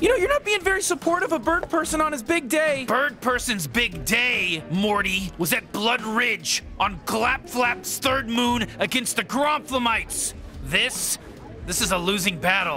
You know, you're not being very supportive of Bird Person on his big day. Bird Person's big day, Morty, was at Blood Ridge on Glapflap's third moon against the Gromflomites. This, this is a losing battle.